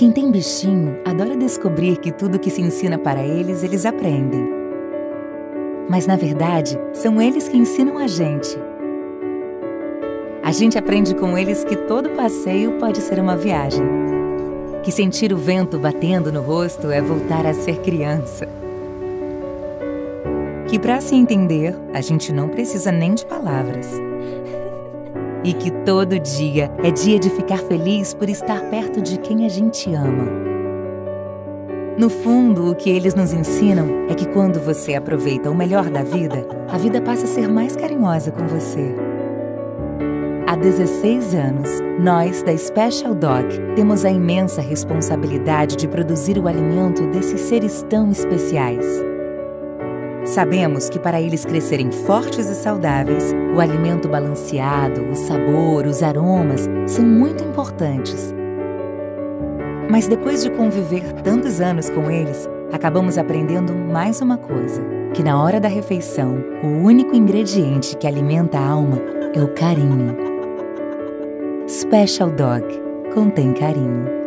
Quem tem bichinho adora descobrir que tudo que se ensina para eles, eles aprendem. Mas na verdade, são eles que ensinam a gente. A gente aprende com eles que todo passeio pode ser uma viagem. Que sentir o vento batendo no rosto é voltar a ser criança. Que para se entender, a gente não precisa nem de palavras e que todo dia é dia de ficar feliz por estar perto de quem a gente ama. No fundo, o que eles nos ensinam é que quando você aproveita o melhor da vida, a vida passa a ser mais carinhosa com você. Há 16 anos, nós da Special Dog temos a imensa responsabilidade de produzir o alimento desses seres tão especiais. Sabemos que para eles crescerem fortes e saudáveis, o alimento balanceado, o sabor, os aromas são muito importantes. Mas depois de conviver tantos anos com eles, acabamos aprendendo mais uma coisa: que na hora da refeição, o único ingrediente que alimenta a alma é o carinho. Special Dog contém carinho.